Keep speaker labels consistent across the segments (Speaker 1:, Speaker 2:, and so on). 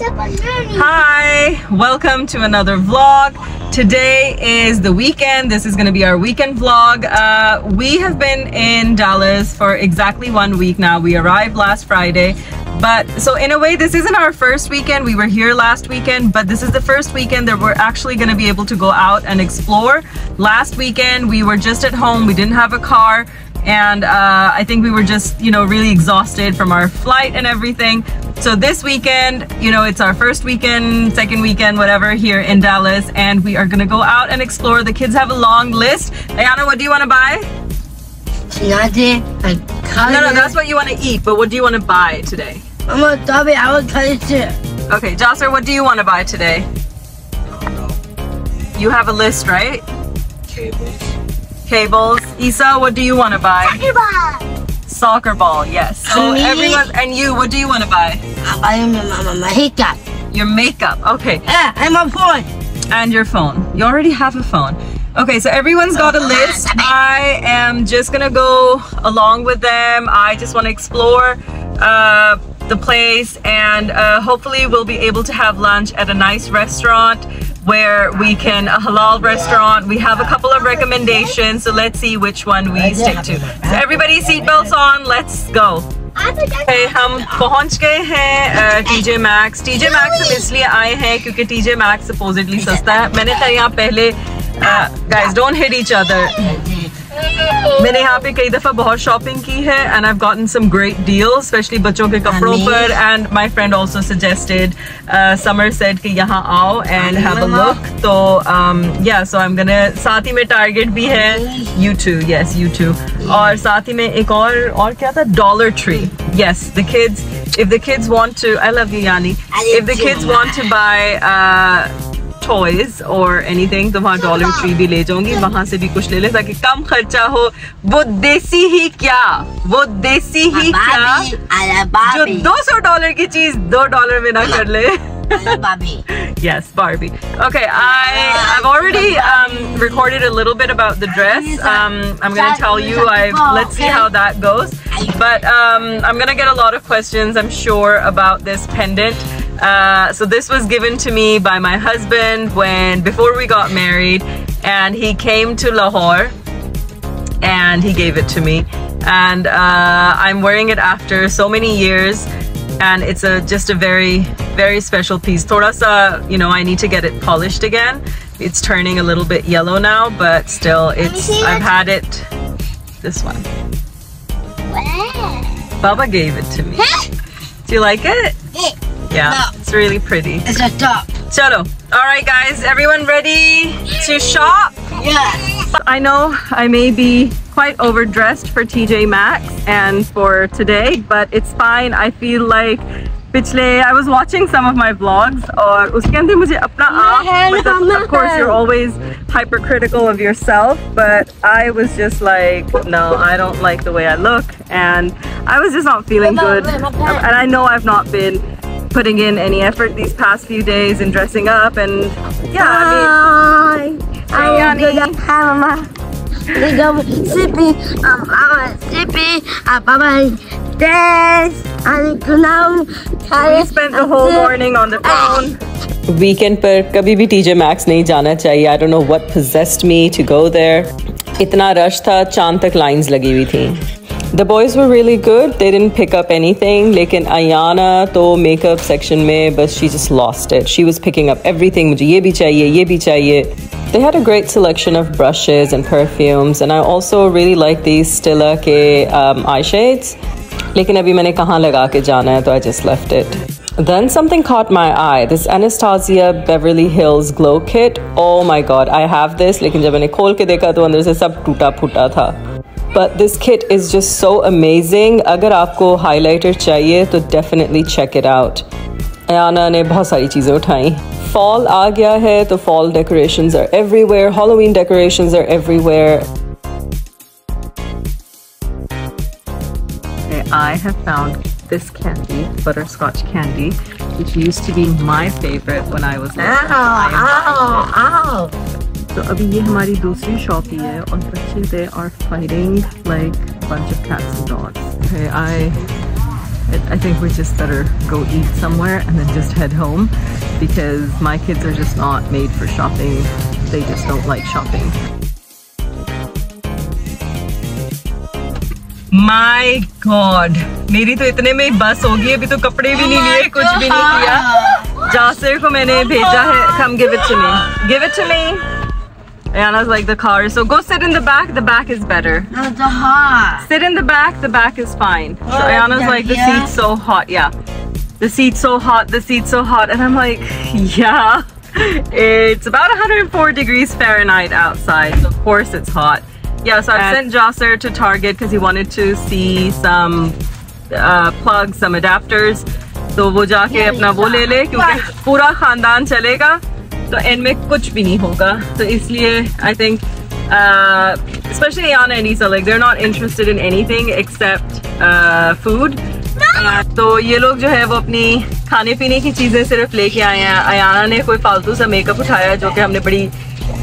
Speaker 1: Hi, welcome to another vlog. Today is the weekend. This is going to be our weekend vlog. Uh, we have been in Dallas for exactly one week now. We arrived last Friday. But so in a way, this isn't our first weekend. We were here last weekend, but this is the first weekend that we're actually going to be able to go out and explore. Last weekend, we were just at home. We didn't have a car and uh, I think we were just, you know, really exhausted from our flight and everything. So this weekend, you know, it's our first weekend, second weekend, whatever, here in Dallas, and we are gonna go out and explore. The kids have a long list. Ayaana, what do you want to buy? No, no, that's what you want to eat, but what do you want to buy today?
Speaker 2: Mama, Dobby, I will cut it too.
Speaker 1: Okay, Jasser, what do you want to buy today? You have a list, right?
Speaker 3: Cables.
Speaker 1: Cables. Isa, what do you want to buy?
Speaker 2: Soccer ball.
Speaker 1: Soccer ball, yes. So
Speaker 2: Me?
Speaker 1: everyone, and you, what do you want to buy?
Speaker 2: I'm buying my haircut.
Speaker 1: Your makeup, okay.
Speaker 2: Yeah, and my phone.
Speaker 1: And your phone. You already have a phone. Okay, so everyone's got a list. I am just gonna go along with them. I just want to explore uh, the place and uh, hopefully we'll be able to have lunch at a nice restaurant where we can a halal restaurant. We have a couple of recommendations, so let's see which one we stick to. So everybody seatbelts on, let's go. Hey, हम पहुंच गए हैं TJ Maxx. Maxx T J Maxx हम इसलिए आए हैं क्योंकि T J max supposedly सस्ता है मैंने कहा यहाँ पहले don't hit each other. मैंने यहाँ पे कई दफ़ा बहुत शॉपिंग की है and I gotten some great deals specially बच्चों के कपड़ों पर. And my friend also suggested summer sale कि यहाँ आओ एंड हैव अ लुक तो या सो आई एम गोना साथ ही में टारगेट भी है. You too yes you too और साथ ही में एक और और क्या था? Dollar tree yes the kids if the kids want to i love you yani if the kids want to buy uh toys और एनीथिंग तो वहाँ डॉलर ट्री भी ले जाऊंगी वहां से भी कुछ ले ले ताकि कम खर्चा हो वो देसी ही क्या वो देसी ही क्या
Speaker 2: I love
Speaker 1: जो
Speaker 2: Bobby.
Speaker 1: 200 डॉलर की चीज दो डॉलर में ना कर ले
Speaker 2: I love Bobby.
Speaker 1: yes, Barbie. Okay, I I've already um, recorded a little bit about the dress. Um, I'm gonna tell you. I let's see how that goes. But um, I'm gonna get a lot of questions. I'm sure about this pendant. Uh, so this was given to me by my husband when before we got married, and he came to Lahore and he gave it to me. And uh, i'm wearing it after so many years and it's a just a very very special piece. Thoda sa you know i need to get it polished again. It's turning a little bit yellow now but still it's i've had it this one. Baba gave it to me. Do you like it? Yeah
Speaker 2: No.
Speaker 1: it's really pretty
Speaker 2: It's a top.
Speaker 1: chalo all right guys everyone ready to shop
Speaker 2: Yeah.
Speaker 1: I know I may be quite overdressed for TJ Maxx and for today, but it's fine. I feel like पिछले I was watching some of my vlogs और उसके अंदर मुझे अपना आप मतलब of course you're always hypercritical of yourself but I was just like no I don't like the way I look and I was just not feeling good and I know I've not been putting in any effort these past few days in dressing up and yeah I mean
Speaker 2: Hi. I am
Speaker 1: Yanni.
Speaker 2: good. Hi, Mama. We go sippy. Um, Mama sippy. Uh, Baba dance. And now.
Speaker 1: We spent the whole morning on the phone. Weekend पर कभी भी TJ Maxx नहीं जाना चाहिए I don't know what possessed me to go there इतना rush था चांद तक लाइंस लगी हुई थी the boys were really good. They didn't pick up anything. Lekin Ayaana to makeup section mein but she just lost it. She was picking up everything. Mujhe ye bhi chahiye, ye bhi chahiye. They had a great selection of brushes and perfumes and I also really like these Stila ke um, eye shades. Lekin abhi maine kahan laga ke jana hai, I just left it. Then something caught my eye. This Anastasia Beverly Hills Glow Kit. Oh my god, I have this. Lekin jab maine khol ke dekha to andar se sab tuta phuta tha but this kit is just so amazing. अगर आपको highlighter चाहिए तो definitely check it out. Ayaana ने बहुत सारी चीजें उठाई. Fall आ गया है fall decorations are everywhere. Halloween decorations are everywhere. I have found this candy, butterscotch candy, which used to be my favorite when I was a
Speaker 2: Ow!
Speaker 1: तो अभी ये हमारी दूसरी शॉप ही है और बच्चे they are fighting like bunch of cats and dogs. Okay, I I, I think we just better go eat somewhere and then just head home because my kids are just not made for shopping. They just don't like shopping. My God, मेरी तो इतने में ही बस होगी अभी तो कपड़े भी नहीं लिए कुछ भी नहीं किया जासिर को मैंने भेजा है come give it to me give it to me Ayaana's like, the car so go sit in the back, the back is better.
Speaker 2: No, it's hot.
Speaker 1: Sit in the back, the back is fine. So Ayaana's
Speaker 2: yeah,
Speaker 1: like, the
Speaker 2: yeah.
Speaker 1: seat's so hot, yeah. The seat's so hot, the seat's so hot. And I'm like, yeah. It's about 104 degrees Fahrenheit outside. Of course it's hot. Yeah, so I sent Jasser to Target because he wanted to see some uh, plugs, some adapters. So वो जाके अपना वो ले ले क्योंकि पूरा खानदान चलेगा तो एंड में कुछ भी नहीं होगा। तो इसलिए I think especially Yana and Isa like they're not interested in anything except uh, food. Uh, तो ये लोग जो है वो अपनी खाने पीने की चीज़ें सिर्फ़ लेके आए हैं। अयाना ने कोई फालतू सा मेकअप उठाया जो कि हमने बड़ी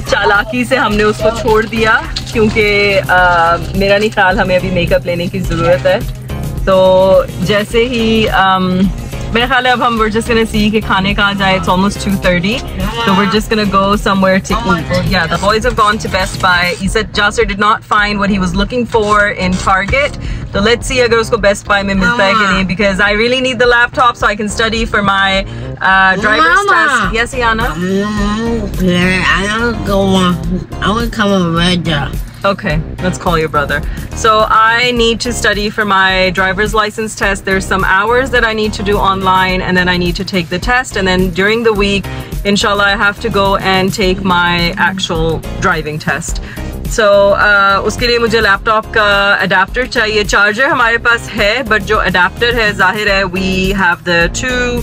Speaker 1: चालाकी से हमने उसको छोड़ दिया क्योंकि uh, मेरा नहीं ख्याल हमें अभी मेकअप लेने की ज़रूरत है। तो जैसे ही um, we're just gonna see कि खाने कहाँ जाए it's almost 2:30 so we're just gonna go somewhere to eat. Yeah the boys have gone to Best Buy. He said Jasser did not find what he was looking for in Target. So let's see i go to Best Buy because I really need the laptop so I can study for my uh, driver's
Speaker 2: Mama.
Speaker 1: test. Yes Ayaana?
Speaker 2: I don't go on. I will come on there.
Speaker 1: Okay, let's call your brother. So I need to study for my driver's license test. There's some hours that I need to do online and then I need to take the test and then during the week, inshallah, I have to go and take my actual driving test. So uh, उसके लिए मुझे laptop का adapter चाहिए charger हमारे पास है but जो adapter है जाहिर है we have the two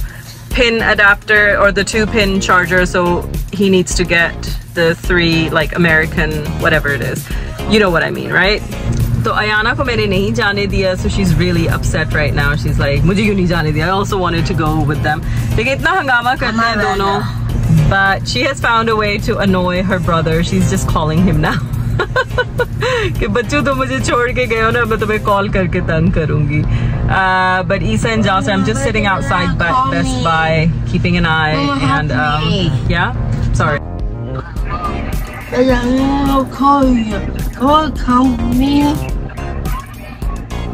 Speaker 1: pin adapter or the two pin charger so he needs to get the three like American whatever it is you know what I mean, right? So Ayaana ko mere nahi jaane diya, so she's really upset right now. She's like, mujhe kyun nahi jaane diya? I also wanted to go with them. Lekin itna hangama karte dono. But she has found a way to annoy her brother. She's just calling him now. Ke bachcho to mujhe chhod ke gaye ho na, main tumhe call karke tang karungi. Uh, but Isa and Jasa, I'm just sitting outside Best Buy, keeping an eye.
Speaker 2: And um, yeah, sorry.
Speaker 1: Ayaana, I'll call you and
Speaker 2: help me.
Speaker 1: yeah sorry
Speaker 2: I'll call you.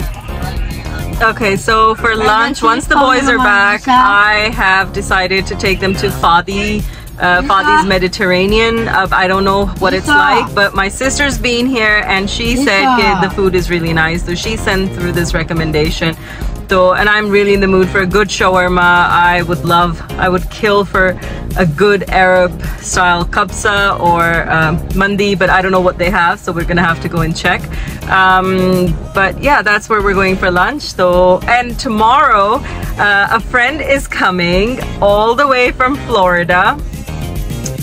Speaker 2: Call, call me.
Speaker 1: Okay, so for lunch, once the boys are back. I have decided to take them to Fadi, uh, Fadi's Mediterranean. Uh, I don't know what it's like, but my sister's been here and she said. "Kid, the food is really nice. So she sent through this recommendation. And I'm really in the mood for a good shawarma. I would love, I would kill for a good Arab style kabsa or um, mandi, but I don't know what they have, so we're gonna have to go and check. Um, but yeah, that's where we're going for lunch. So, and tomorrow, uh, a friend is coming all the way from Florida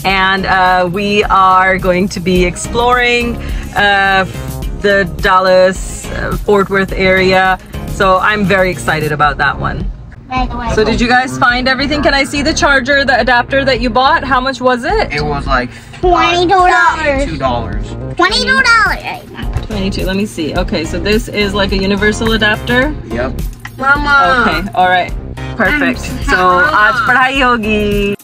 Speaker 1: and uh, we are going to be exploring uh, the Dallas uh, Fort Worth area. So I'm very excited about that one. So did you guys find everything? Can I see the charger, the adapter that you bought? How much was it?
Speaker 3: It was like $22.
Speaker 2: $22. $22.
Speaker 1: 22 Let me see. Okay, so this is like a universal adapter?
Speaker 3: Yep.
Speaker 2: Mama.
Speaker 1: Okay, all right. Perfect. So, aaj padhai.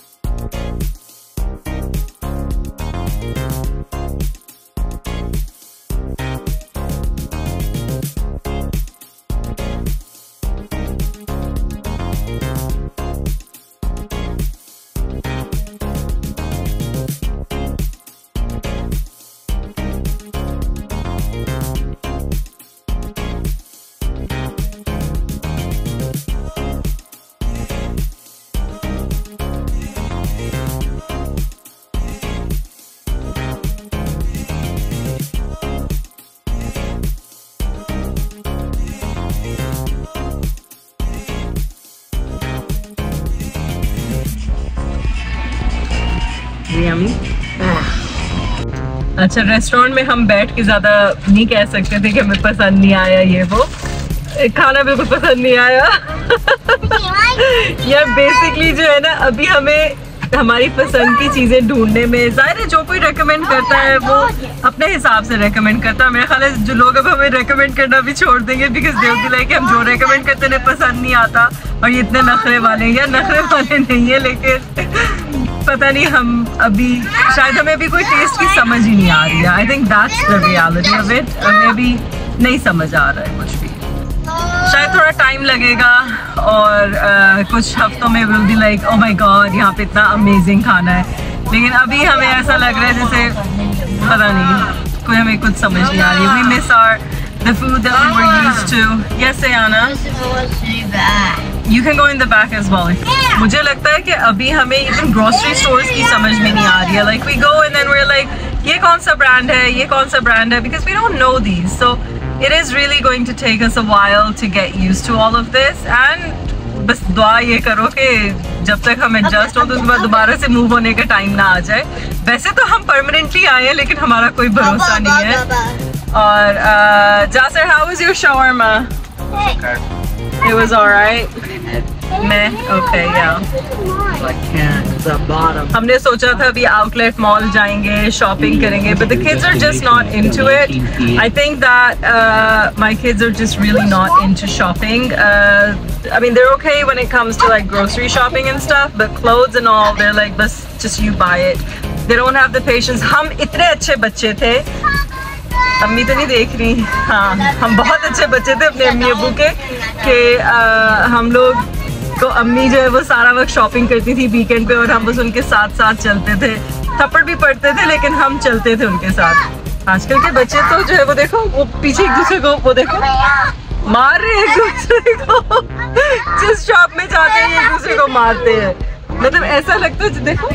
Speaker 1: अच्छा restaurant में हम बैठ के ज़्यादा नहीं कह सकते थे कि हमें पसंद नहीं आया ये वो। खाना बिल्कुल पसंद नहीं आया। यार बेसिकली जो है ना, अभी हमें हमारी पसंद की चीज़ें ढूँढने में, ज़ाहिर है जो कोई रेकमेंड करता है, वो अपने हिसाब से रेकमेंड करता है। मेरा ख्याल है, जो लोग अब हमें रेकमेंड करना भी छोड़ देंगे बिकॉज़ दे भी लाइक हम जो रेकमेंड करते हैं पसंद नहीं आता। और ये इतने नखरे वाले या नखरे वाले नहीं है, लेकिन पता नहीं हम अभी शायद हमें अभी कोई टेस्ट की समझ ही नहीं आ रही है। I think that's the reality of it हमें अभी नहीं समझ आ रहा है कुछ भी। शायद थोड़ा टाइम लगेगा और uh, कुछ हफ्तों में will be like oh my God यहाँ पे इतना अमेजिंग खाना है। लेकिन अभी हमें ऐसा लग रहा है जैसे पता नहीं कोई हमें कुछ समझ नहीं आ रही। We miss our the food that we were used to yes Ayana? You can go in the back as well मुझे लगता है कि अभी हमें इवन ग्रोसरी स्टोर्स की समझ में नहीं आ रही है. Like we go and then we are like ये कौन सा ब्रांड है? ये कौन सा ब्रांड है? Because we don't know these so it is really going to take us a while to get used to all of this. And बस दुआ ये करो कि जब तक हम एडजस्ट हो तो उसके बाद दोबारा से मूव होने का टाइम ना आ जाए. वैसे तो हम परमानेंटली आए हैं लेकिन हमारा कोई भरोसा नहीं है. और जासर how was your shawarma? it was all right मैं ओके या हमने सोचा था अभी आउटलेट मॉल जाएंगे शॉपिंग करेंगे but the kids are just not into it I think that my kids are just really not into shopping I mean, they're okay when it comes to like grocery shopping and stuff, but clothes and all, they're like, bus just you buy it. They don't have the patience. हम इतने अच्छे बच्चे थे अम्मी तो नहीं देख रही। हाँ हम बहुत अच्छे बच्चे थे अपने अम्मी अबू के, कि हम लोग तो अम्मी जो है वो सारा वक्त शॉपिंग करती थी वीकेंड पे और हम बस उनके साथ साथ चलते थे। थप्पड़ भी पड़ते थे, लेकिन हम चलते थे उनके साथ। आजकल के बच्चे तो जो है वो देखो, वो पीछे एक दूसरे को, वो देखो, मार रहे एक दूसरे को। जिस शॉप में जाते हैं, एक दूसरे को मारते हैं। मतलब ऐसा लगता है, देखो।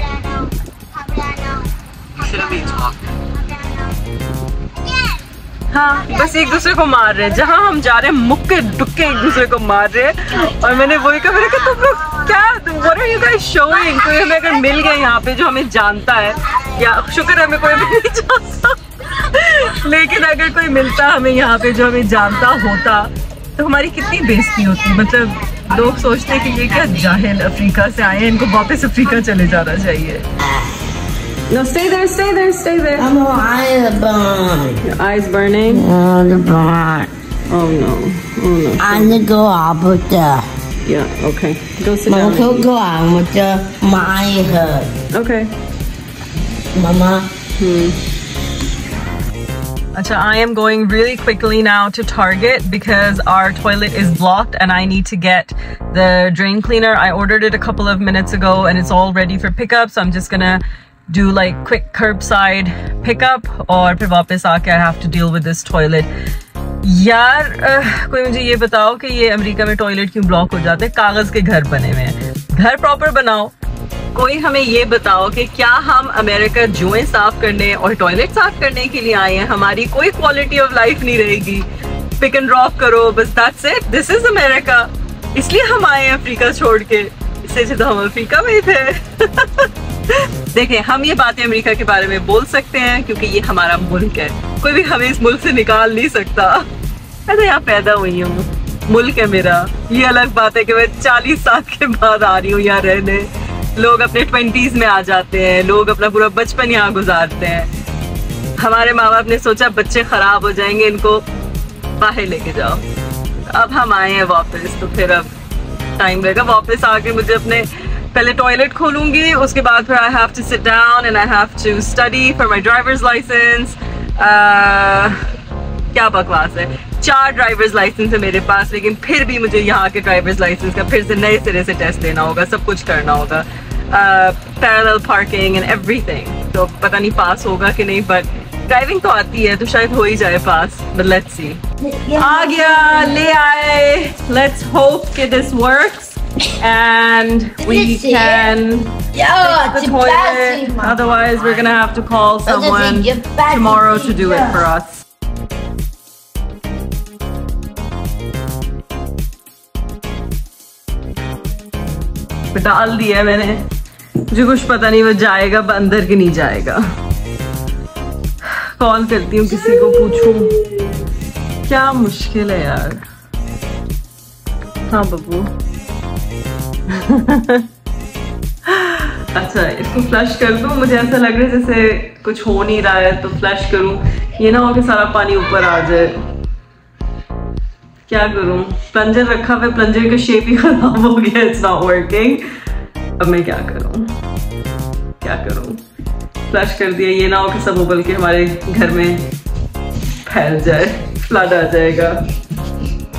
Speaker 1: हाँ बस एक दूसरे को मार रहे हैं। जहाँ हम जा रहे हैं, मुक्के डुक्के एक दूसरे को मार रहे हैं। और मैंने वही कहा, मैंने कहा, तुम लोग क्या व्हाट शोइंग कोई हमें अगर मिल गए यहाँ पे, जो हमें जानता है, या शुक्र है हमें कोई भी नहीं जानता। लेकिन अगर कोई मिलता हमें यहाँ पे, जो हमें जानता होता तो हमारी कितनी बेइज्जती होती। मतलब लोग सोचते हैं कि ये क्या जाहिल अफ्रीका से आए हैं, इनको वापस अफ्रीका चले जाना चाहिए। No, stay there, stay there, stay there.
Speaker 2: I'm on burn.
Speaker 1: Your eyes burning?
Speaker 2: Oh, the burn.
Speaker 1: Oh no. Oh no.
Speaker 2: I'm gonna go out with the.
Speaker 1: Yeah, okay. Go sit
Speaker 2: Mama,
Speaker 1: down.
Speaker 2: go go out with the my hurt.
Speaker 1: Okay.
Speaker 2: Mama.
Speaker 1: Hmm. So I am going really quickly now to Target because our toilet is blocked and I need to get the drain cleaner. I ordered it a couple of minutes ago and it's all ready for pickup. So I'm just gonna do, like, quick curbside pickup और फिर वापस आके I have to deal with this toilet. यार कोई मुझे ये बताओ कि ये अमेरिका में टॉयलेट क्यों ब्लॉक हो जाते हैं? कागज़ के घर बने हुए हैं। घर प्रॉपर बनाओ। कोई हमें ये बताओ कि क्या हम अमेरिका जुएँ साफ़ करने और टॉयलेट साफ़ करने के लिए आए हैं? हमारी कोई क्वालिटी ऑफ़ लाइफ नहीं रहेगी। पिक एंड ड्रॉप करो, बस that's it this is America इसलिए हम आए हैं अफ्रीका छोड़ के। इससे तो हम अफ्रीका में थे। देखें, हम ये बातें अमेरिका के बारे में बोल सकते हैं, क्योंकि ये हमारा मुल्क है। कोई भी हमें इस मुल्क से निकाल नहीं सकता। मैं तो यहाँ पैदा हुई हूँ। मुल्क है मेरा। ये अलग बात है कि मैं चालीस साल के बाद आ रही हूँ यहाँ रहने। लोग अपने ट्वेंटीज में आ जाते हैं। लोग अपना पूरा बचपन यहाँ गुजारते हैं। हमारे माँ बाप ने सोचा, बच्चे खराब हो जाएँगे, इनको बाहर लेके जाओ। अब हम आए हैं वापस तो फिर अब टाइम लगेगा वापस आके मुझे अपने पहले टॉयलेट खोलूँगी, उसके बाद फिर I have to sit down and I have to study for my driver's licence क्या बकवास है। चार ड्राइवर्स लाइसेंस है मेरे पास, लेकिन फिर भी मुझे यहाँ के ड्राइवर्स लाइसेंस का फिर से नए सिरे से टेस्ट देना होगा, सब कुछ करना होगा। पैरेलल पार्किंग एंड एवरीथिंग तो पता नहीं पास होगा कि नहीं बट ड्राइविंग तो आती है तो शायद हो ही जाए पास बट लेट्स सी आ गया ले आए लेट्स होप कि this works and we can fix the toilet. Otherwise, we're gonna have to call someone tomorrow to do it for us. डाल दिया मैंने मुझे कुछ पता नहीं वो जाएगा अंदर के नहीं जाएगा कॉल करती हूँ, किसी को पूछूँ। क्या मुश्किल है यार। हाँ बब्बू अच्छा इसको फ्लश कर दूँ? मुझे ऐसा लग रहा है जैसे कुछ हो नहीं रहा है तो फ्लश करूँ। ये ना हो कि सारा पानी ऊपर आ जाए। क्या करूँ? प्लंजर रखा हुआ प्लंजर का शेप ही खराब हो गया इट्स नॉट वर्किंग अब मैं क्या करूँ? क्या करूँ? फ्लश कर दिया ये ना हो कि सब उबल के हमारे घर में फैल जाए फ्लड आ जाएगा।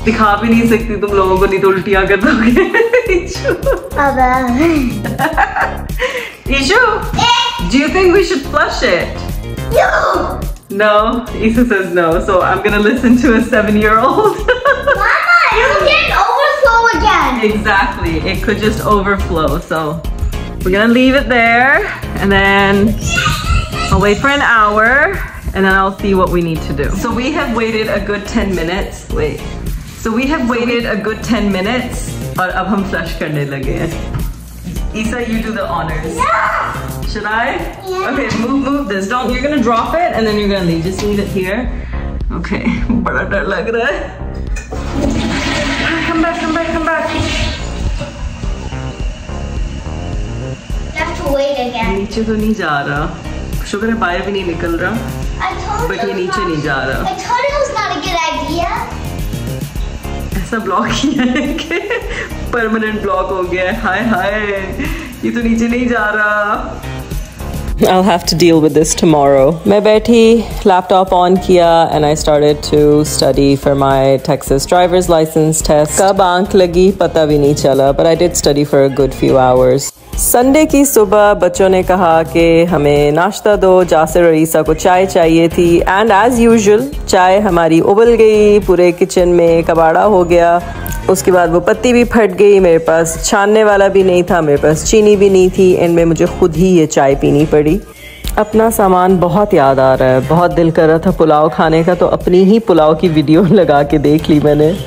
Speaker 1: दिखा भी नहीं सकती तुम लोगों को नहीं तो उल्टियाँ कर दोगे। do you think we should flush it?
Speaker 2: No
Speaker 1: no Isa says no so I'm gonna listen to a seven-year-old.
Speaker 2: Mama, you can overflow again.
Speaker 1: Exactly it could just overflow so we're gonna leave it there, and then I'll wait for an hour, and then I'll see what we need to do. So we have waited a good 10 minutes. Wait. So we have waited a good 10 minutes, और अब हम flush करने लगे हैं. Isa, you do the honors. Should I?
Speaker 2: Yeah.
Speaker 1: Okay, move, move this. Don't. You're gonna drop it, and then you're gonna leave. Just leave it here. Okay. बड़ा डर लग रहा है. Come back, come back, come back.
Speaker 2: Again.
Speaker 1: नीचे तो नहीं जा रहा। शुक्र है बाहर भी नहीं निकल रहा। बट ये नीचे नहीं जा रहा. ऐसा ब्लॉक किया है कि परमानेंट ब्लॉक हो गया है। हाय हाय ये तो नीचे नहीं जा रहा। I'll have to deal with this tomorrow. मैं बैठी लैपटॉप ऑन किया and I started to study for my Texas driver's license test. कब आँख लगी, पता भी नहीं चला but I did study for a good few hours. Sunday की सुबह बच्चों ने कहा कि हमें नाश्ता दो, जासिर और ईसा को चाय चाहिए थी एंड एज यूजुअल चाय हमारी उबल गई, पूरे किचन में कबाड़ा हो गया उसके बाद वो पत्ती भी फट गई, मेरे पास छानने वाला भी नहीं था, मेरे पास चीनी भी नहीं थी एंड में मुझे खुद ही ये चाय पीनी पड़ी पड़ी। अपना सामान बहुत याद आ रहा है। बहुत दिल कर रहा था पुलाव खाने का तो अपनी ही पुलाव की वीडियो लगा के देख ली मैंने।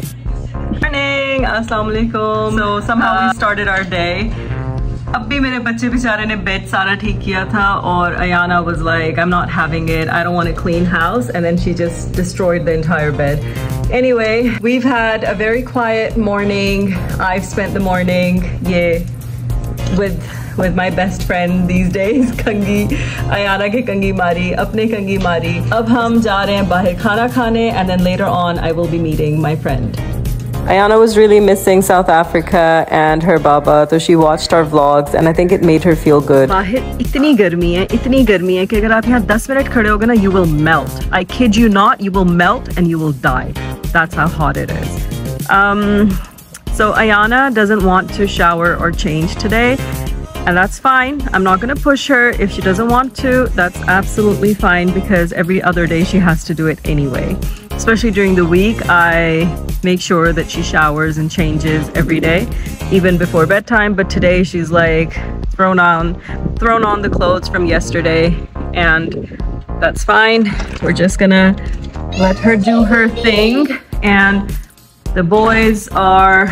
Speaker 1: अब भी मेरे बच्चे बेचारे ने बेड सारा ठीक किया था और Ayana was like I am not having it I don't want a clean house and then she just destroyed the entire bed anyway we've had a very quiet morning I spent the morning ये with with my best friend these days Kangi. Ayaana के Kangi Mari, अपने Kangi Mari. अब हम जा रहे हैं बाहर खाना खाने and then later on I will be meeting my friend Ayaana was really missing South Africa and her baba, so she watched our vlogs and I think it made her feel good. बाहर इतनी गर्मी है, इतनी गर्मी है कि अगर आप यहाँ 10 मिनट खड़े होगे ना, you will melt. I kid you not, you will melt and you will die. That's how hot it is. Um, so Ayaana doesn't want to shower or change today. And that's fine. I'm not going to push her. If she doesn't want to, that's absolutely fine because every other day she has to do it anyway. Especially during the week, I make sure that she showers and changes every day, even before bedtime. But today she's like thrown on thrown on the clothes from yesterday and that's fine. We're just gonna let her do her thing and the boys are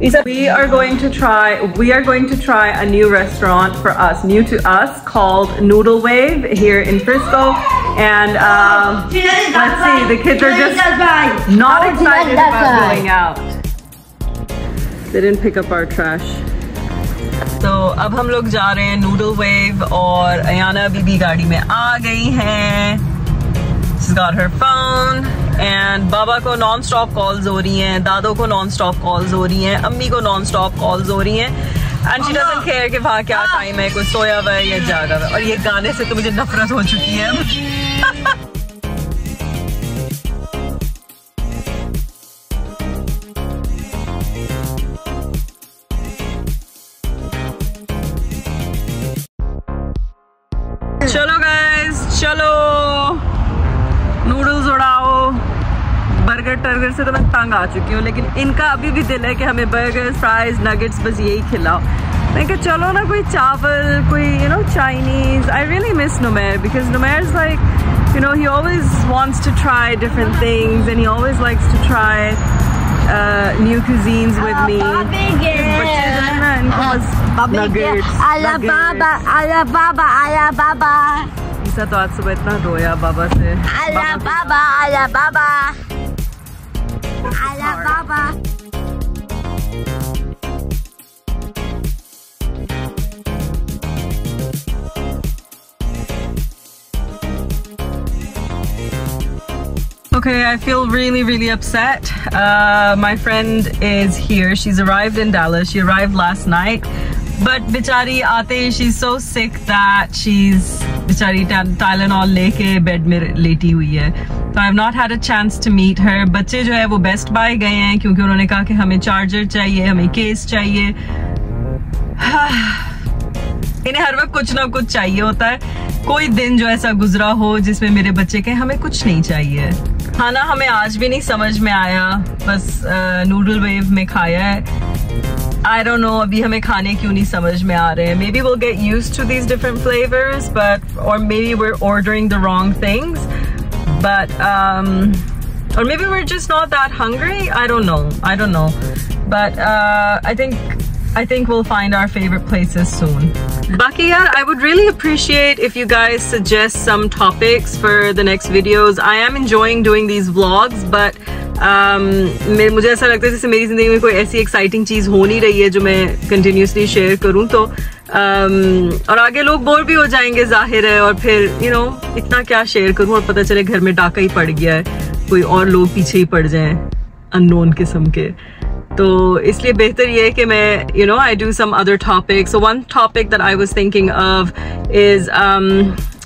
Speaker 1: Isa, we are going to try we are going to try a new restaurant for us, new to us, called Noodle Wave here in Frisco. And um, let's see, the kids are just not excited about going out. They didn't pick up our trash. तो अब हम लोग जा रहे हैं noodle wave और अयाना बीबी गाड़ी में आ गई हैं She's got her phone And बाबा को नॉन स्टॉप कॉल्स हो रही हैं दादो को नॉन स्टॉप कॉल्स हो रही हैं अम्मी को नॉन स्टॉप कॉल्स हो रही हैं। एंड शी डजंट केयर कि वहाँ क्या टाइम है कोई सोया हुआ है या जागा हुआ है। और ये गाने से तो मुझे नफरत हो चुकी है। बर्गर टर्गर से तो मैं तंग आ चुकी हूँ लेकिन इनका अभी भी दिल है कि हमें बर्गर फ्राइज नगेट्स बस यही खिलाओ। मैं कहा चलो ना कोई चावल कोई you know Chinese I really miss Numair because Numair is like you know he always wants to try different things and he always likes to try uh, new cuisines with तो आज सुबह इतना रोया बाबा से।
Speaker 2: आला बाबा आला बाबा
Speaker 1: Okay, I feel really, really upset. Uh, my friend is here. She's arrived in Dallas. She arrived last night. But Bichari Ate, she's so sick that she's bichari Tylenol leke bed mein leti hui hai. So I have not had a chance to meet her. बच्चे जो है वो best bye गए हैं क्योंकि उन्होंने कहा कि हमें चार्जर चाहिए, हमें केस चाहिए। इन्हें हर वक्त कुछ ना कुछ चाहिए होता है। कोई दिन जो ऐसा गुजरा हो जिसमें मेरे बच्चे के हमें कुछ नहीं चाहिए। खाना हमें आज भी नहीं समझ में आया। बस नूडल वेव में खाया है। I don't know. हमें खाने क्यों नहीं समझ में आ Maybe we'll get used to these different flavors, but or maybe we're ordering the wrong things, but um, or maybe we're just not that hungry i don't know i don't know but uh, i think I think we'll find our favorite places soon. Baki yaar, I would really appreciate if you guys suggest some topics for the next videos. I am enjoying doing these vlogs, but um, मुझे ऐसा लगता है जैसे मेरी ज़िंदगी में कोई ऐसी एक्साइटिंग चीज़ हो नहीं रही है जो मैं कंटिन्यूसली शेयर करूँ तो um, और आगे लोग बोर भी हो जाएँगे ज़ाहिर है और फिर यू you नो know, इतना क्या शेयर करूँ और पता चले घर में डाका ही पड़ गया है कोई और लोग पीछे ही पड़ जाएँ अननोन किस्म के। तो इसलिए बेहतर ये है कि मैं you know I do some other topic so one topic that I was thinking of is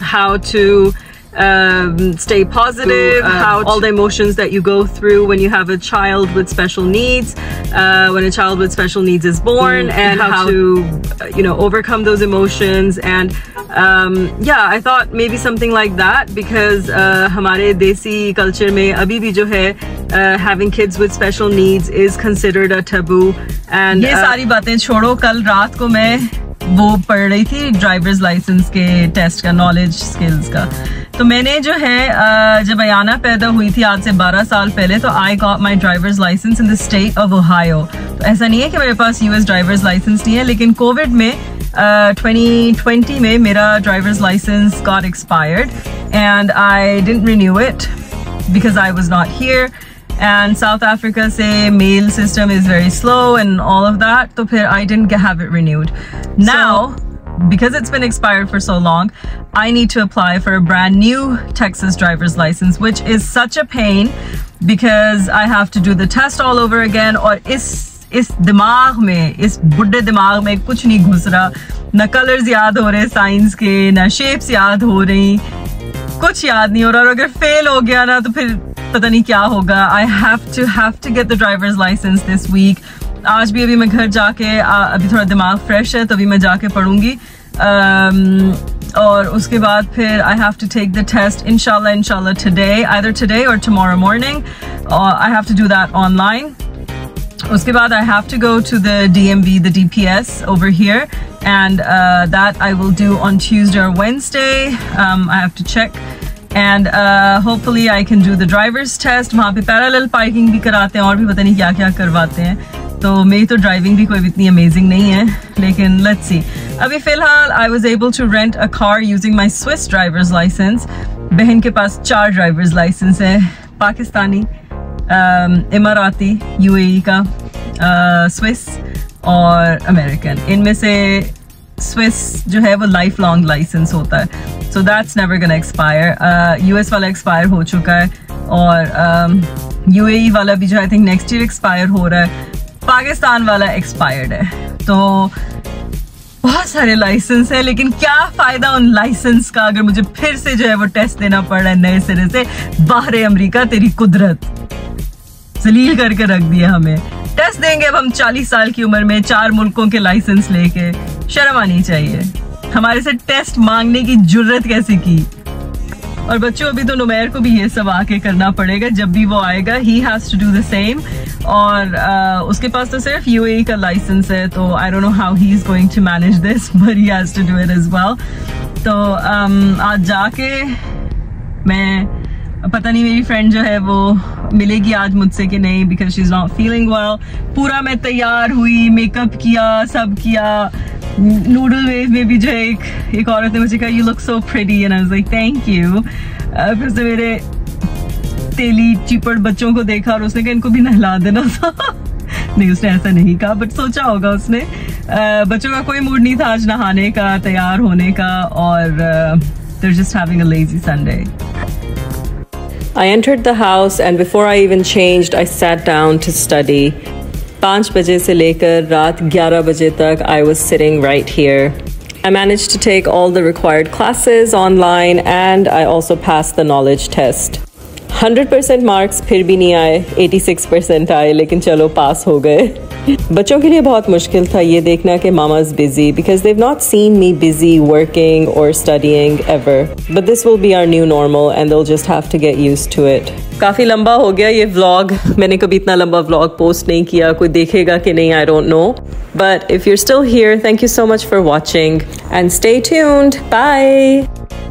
Speaker 1: how to um, stay positive, uh, how all the emotions that you go through when you have a child with special needs, uh, when a child with special needs is born, mm, and how, how to, uh, you know, overcome those emotions. And um, yeah, I thought maybe something like that because uh, हमारे देसी culture में अभी भी जो है uh, having kids with special needs is considered a taboo and ये uh, सारी बातें छोड़ो कल रात को मैं वो पढ़ रही थी ड्राइवर्स लाइसेंस के टेस्ट का नॉलेज स्किल्स का तो मैंने जो है जब अयाना पैदा हुई थी आज से 12 साल पहले तो I got my driver's licence in the state of Ohio तो ऐसा नहीं है कि मेरे पास यूएस ड्राइवर्स लाइसेंस नहीं है लेकिन कोविड में uh, 2020 में मेरा driver's licence got expired and I didn't renew it because I was not here. And South Africa say mail system is very slow and all of that so I didn't have it renewed. Now so, because it's been expired for so long I need to apply for a brand new Texas driver's license which is such a pain because I have to do the test all over again or is इस दिमाग में इस बुढ़े दिमाग में कुछ नहीं घुस रहा न कलर्स याद हो रहे साइंस के न शेप्स याद हो रही कुछ याद नहीं हो रहा और अगर फेल हो गया ना तो फिर पता नहीं क्या होगा आई have to have to get the driver's licence this week आज भी अभी मैं घर जाके अभी थोड़ा दिमाग फ्रेश है तो अभी मैं जाके पढ़ूँगी। Um, और उसके बाद फिर I have to take the test इनशाला इनशाला टुडे आइदर टुडे और टुमारो मॉर्निंग और I have to do that online उसके बाद I have to go to the DMV the DPS over here. And uh, that I will do on Tuesday or Wednesday. Um, I have to check. And hopefully I can do the driver's test वहाँ पे parallel parking भी कराते हैं और भी पता नहीं क्या क्या करवाते हैं। तो मेरी तो ड्राइविंग भी कोई इतनी अमेजिंग नहीं है लेकिन लेट्स सी अभी फ़िलहाल I was able to rent a car using my Swiss driver's licence बहन के पास चार ड्राइवर्स लाइसेंस है पाकिस्तानी इमाराती यूएई e का स्विस और अमेरिकन इनमें से स्विस जो है वो लाइफ लॉन्ग लाइसेंस होता है. So that's never gonna expire US वाला एक्सपायर हो चुका है और यूएई um, वाला भी जो I think next year expire हो रहा है. पाकिस्तान वाला एक्सपायर्ड है। तो बहुत सारे लाइसेंस है, लेकिन क्या फ़ायदा उन लाइसेंस का अगर मुझे फिर से जो है वो टेस्ट देना पड़ रहा है नए सिरे से? बाहर अमरीका, तेरी कुदरत। जलील करके रख दिया हमें। टेस्ट देंगे अब हम 40 साल की उम्र में चार मुल्कों के लाइसेंस लेके। शर्म आनी चाहिए। हमारे से टेस्ट मांगने की ज़रूरत कैसे की? और बच्चों अभी तो नुमैर को भी ये सब आके करना पड़ेगा जब भी वो आएगा he has to do the same और आ, उसके पास तो सिर्फ़ यूएई का लाइसेंस है तो I don't know how he is going to manage this but he has to do it as well तो um, आज जाके मैं पता नहीं मेरी फ्रेंड जो है वो मिलेगी आज मुझसे कि नहीं because she is not feeling well पूरा मैं तैयार हुई मेकअप किया सब किया। नूडल वेव में भी जो एक एक औरत ने मुझे कहा you look so pretty and I was like thank you फिर से मेरे तेली चिपड़ बच्चों को देखा और उसने कहा इनको भी नहला देना था। नहीं उसने ऐसा नहीं कहा बट सोचा होगा उसने। uh, बच्चों का कोई मूड नहीं था आज नहाने का तैयार होने का और uh, just having a lazy Sunday. I entered the house and before I even changed, I sat down to study. पाँच बजे से लेकर रात 11 बजे तक I was sitting right here. I managed to take all the required classes online and I also passed the knowledge test. 100% marks फिर भी नहीं आए 86% आए, लेकिन चलो पास हो गए। बच्चों के लिए बहुत मुश्किल था ये देखना कि mama is busy because they've not seen me busy working और studying ever but this will be our new normal and they'll just have to get used to it काफ़ी लंबा हो गया ये व्लॉग मैंने कभी इतना लंबा व्लॉग पोस्ट नहीं किया, कोई देखेगा कि नहीं I don't know but if you're still here thank you so much for watching and stay tuned. Bye.